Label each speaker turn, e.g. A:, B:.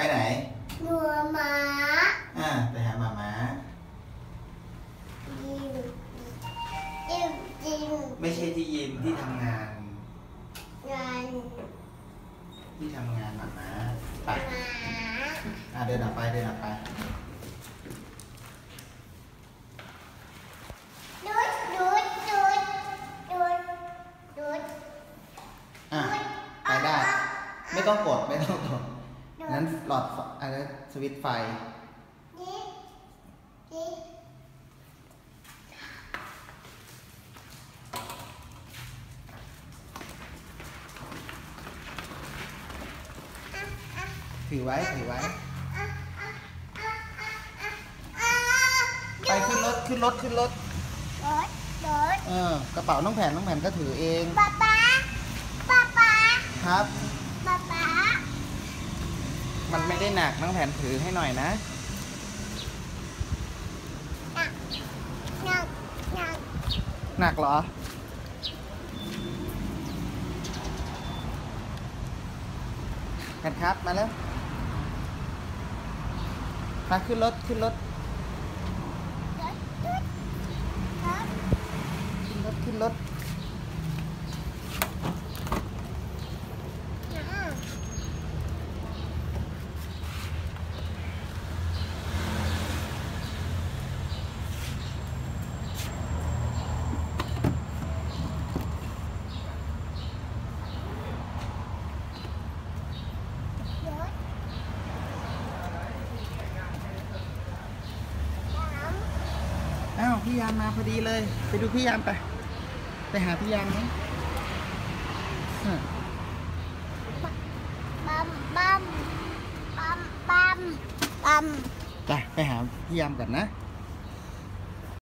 A: ไปไหน
B: หัวม้า
A: อ่าไปหาหมาม้า
B: ยิ้มยิ้มยิ้มไม่ใช
A: ่ที่ยิมที่ทำงาน
B: งาน
A: ที่ทำงานหมาม้าไป
B: มา
A: อ่าเดินออกไปเดินออกไป
B: ดุดดุดดุดดุดดุด
A: อะ
B: ไปได้ ไม่
A: ต้องกดไม่ต้องกด หลอดไฟอะไรสวิตช์ไฟ
B: นี่นี่
A: ถือไว้ ถือไว้อะ
B: อะอะอะอะอะไปขึ้นรถ
A: ขึ้นรถ ขึ้นรถ
B: ดูดดูด
A: เออ กระเป๋าน้องแผ่นน้องแผ่นก็ถือเอง
B: ป๊าป๊าป๊าป๊า
A: ครับป๊าป๊า มันไม่ได้หนักน้องแผ่นถือให้หน่อยนะ
B: หนัก หนัก หนัก
A: หนักเหรอแผ่นครับ มาแล้วมาขึ้นรถ ขึ้นรถ
B: ดูดดูดครับ
A: ขึ้นรถ ขึ้นรถ
B: อะ ดูดน้ำ
A: อ้าว พี่ยามมาพอดีเลย ไปดูพี่ยามไป ไปหาพี่ยามไหมอะ
B: บัมบัมบัมบัมบัม
A: จ้ะไปหาพี่ยามก่อนนะบ